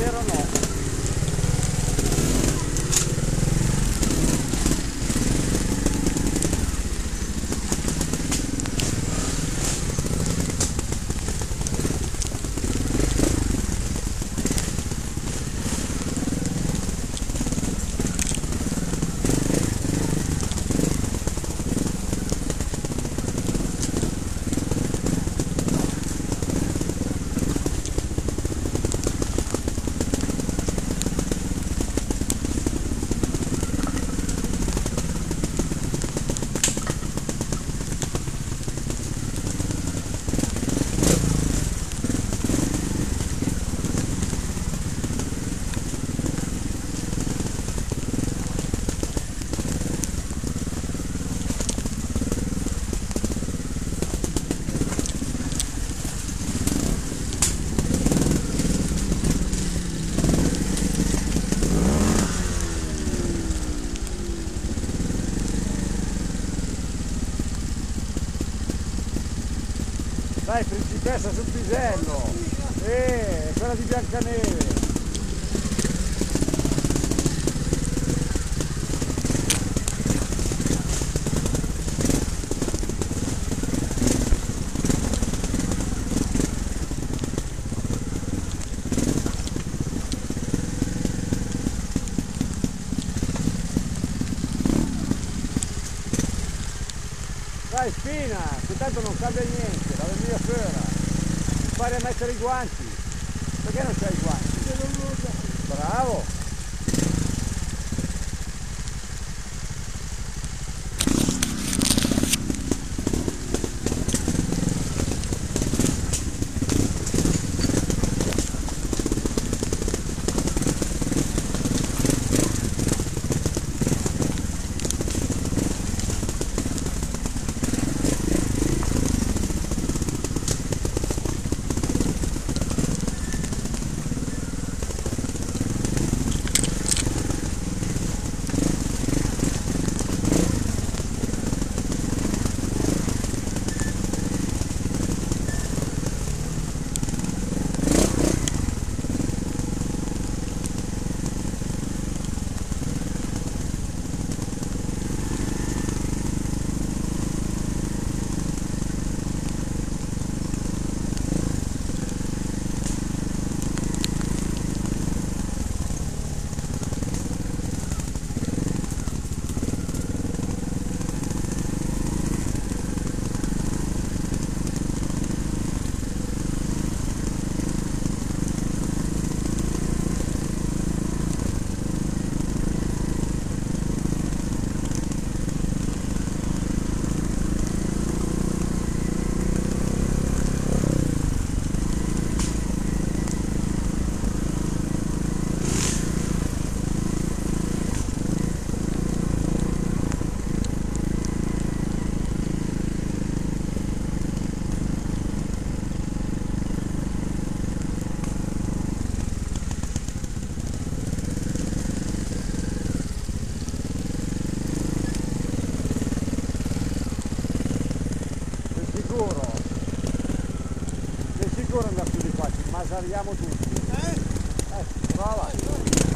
vero o no? Dai, principessa sul pisello! Eh, quella di Biancaneve! Dai Spina, che tanto non cambia niente, la mia fiora. Fare a mettere i guanti. Perché non c'hai i guanti? Bravo! Sicuro andare più di qua? Ci masariamo tutti. Eh? Eh, prova. Fa il